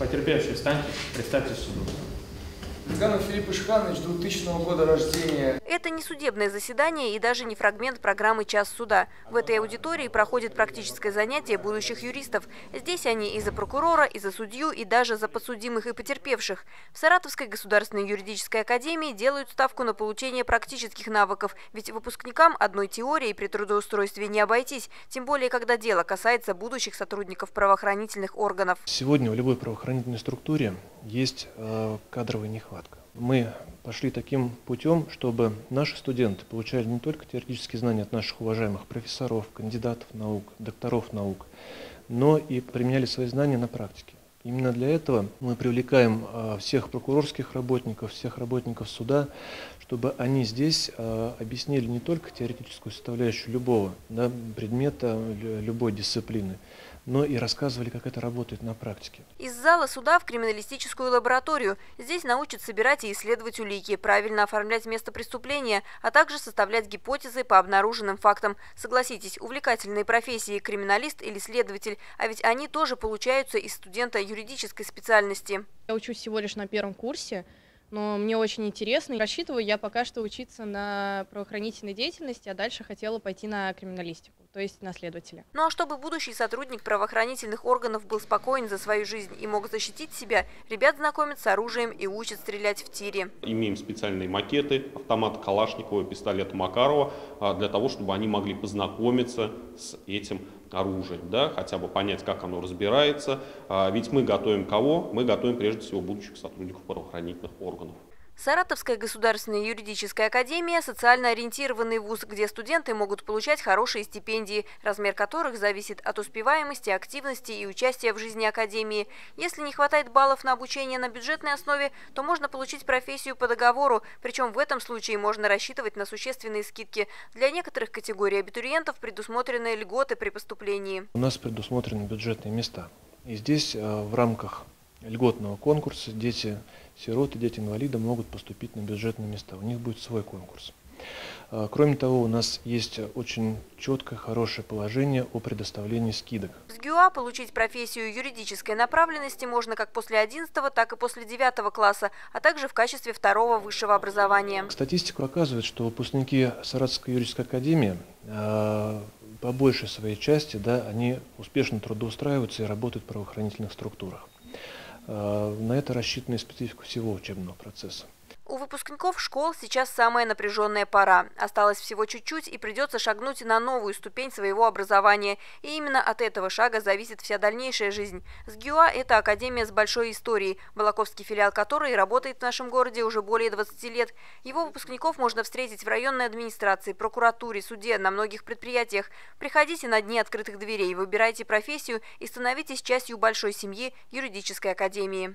Потерпевшие, встаньте, представьте суду. Цыганов Филипп Ишханович, 2000 года рождения. Это не судебное заседание и даже не фрагмент программы «Час суда». В этой аудитории проходит практическое занятие будущих юристов. Здесь они и за прокурора, и за судью, и даже за подсудимых и потерпевших. В Саратовской государственной юридической академии делают ставку на получение практических навыков, ведь выпускникам одной теории при трудоустройстве не обойтись, тем более, когда дело касается будущих сотрудников правоохранительных органов. Сегодня в любой правоохранительной структуре есть э, кадровая нехватка. Мы пошли таким путем, чтобы наши студенты получали не только теоретические знания от наших уважаемых профессоров, кандидатов наук, докторов наук, но и применяли свои знания на практике. Именно для этого мы привлекаем э, всех прокурорских работников, всех работников суда, чтобы они здесь э, объяснили не только теоретическую составляющую любого да, предмета, любой дисциплины, но и рассказывали, как это работает на практике. Из зала суда в криминалистическую лабораторию. Здесь научат собирать и исследовать улики, правильно оформлять место преступления, а также составлять гипотезы по обнаруженным фактам. Согласитесь, увлекательные профессии – криминалист или следователь, а ведь они тоже получаются из студента юридической специальности. Я учусь всего лишь на первом курсе, но мне очень интересно. Рассчитываю я пока что учиться на правоохранительной деятельности, а дальше хотела пойти на криминалистику, то есть на следователя. Ну а чтобы будущий сотрудник правоохранительных органов был спокоен за свою жизнь и мог защитить себя, ребят знакомят с оружием и учат стрелять в тире. Имеем специальные макеты, автомат Калашникова, пистолет Макарова, а, для того, чтобы они могли познакомиться с этим оружием, да, хотя бы понять, как оно разбирается. А, ведь мы готовим кого? Мы готовим прежде всего будущих сотрудников правоохранительных органов. Саратовская государственная юридическая академия – социально ориентированный вуз, где студенты могут получать хорошие стипендии, размер которых зависит от успеваемости, активности и участия в жизни академии. Если не хватает баллов на обучение на бюджетной основе, то можно получить профессию по договору, причем в этом случае можно рассчитывать на существенные скидки. Для некоторых категорий абитуриентов предусмотрены льготы при поступлении. У нас предусмотрены бюджетные места. И здесь э, в рамках льготного конкурса дети сироты, дети инвалиды могут поступить на бюджетные места. У них будет свой конкурс. А, кроме того, у нас есть очень четкое, хорошее положение о предоставлении скидок. С ГЮА получить профессию юридической направленности можно как после 11, так и после 9 класса, а также в качестве второго высшего образования. Статистика показывает, что выпускники Саратовской юридической академии а, по большей своей части да, они успешно трудоустраиваются и работают в правоохранительных структурах. Э, на это рассчитана специфика всего учебного процесса. У выпускников школ сейчас самая напряженная пора. Осталось всего чуть-чуть и придется шагнуть на новую ступень своего образования. И именно от этого шага зависит вся дальнейшая жизнь. СГИУА – это академия с большой историей, Балаковский филиал которой работает в нашем городе уже более 20 лет. Его выпускников можно встретить в районной администрации, прокуратуре, суде, на многих предприятиях. Приходите на дни открытых дверей, выбирайте профессию и становитесь частью большой семьи юридической академии.